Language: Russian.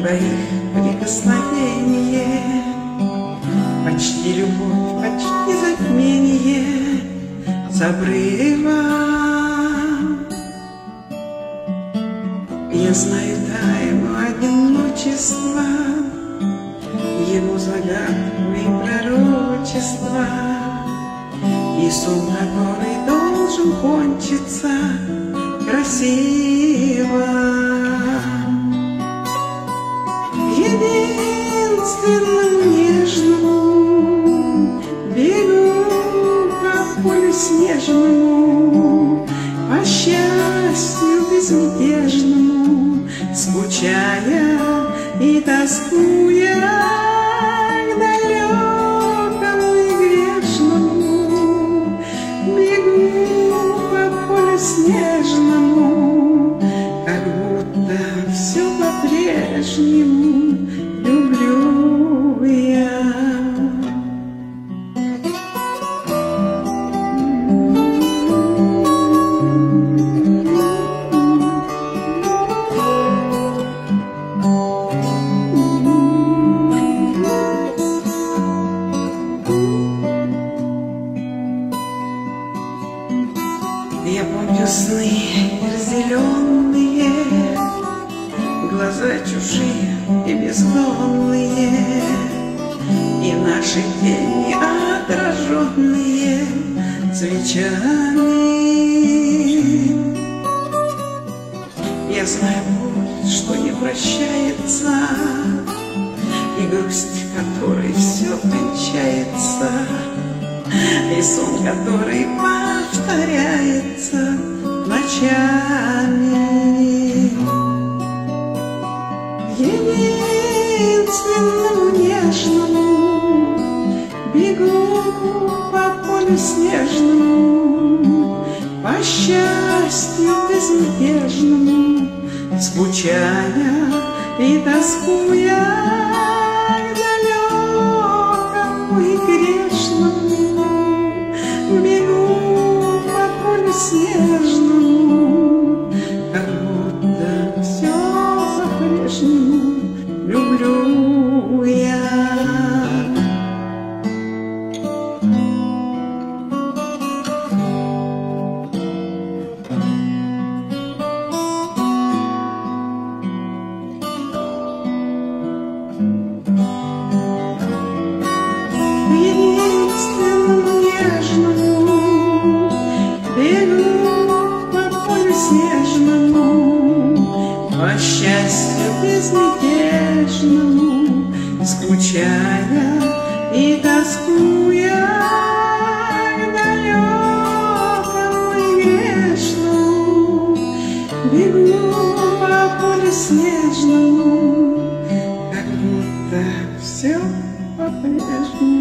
твоих прикосновение. Почти любовь, почти затмение с обрывом Я знаю тайну одиночества Его и пророчества. И сон, который должен кончиться красиво снежному По счастью безмятежному Скучая и тоскуя к далекому и грешному Бегу по полю снежному Как будто все по-прежнему Сны зеленые, Глаза чужие и бездонные, И наши тени отраженные свечами. Я знаю боль, что не прощается, И грусть, которой все кончается, И сон, который повторяется ночами. Единственному нежному Бегу по полю снежному По счастью безмятежному Скучая и тоскуя Бегу по полю снежному, как будто все по-прежнему.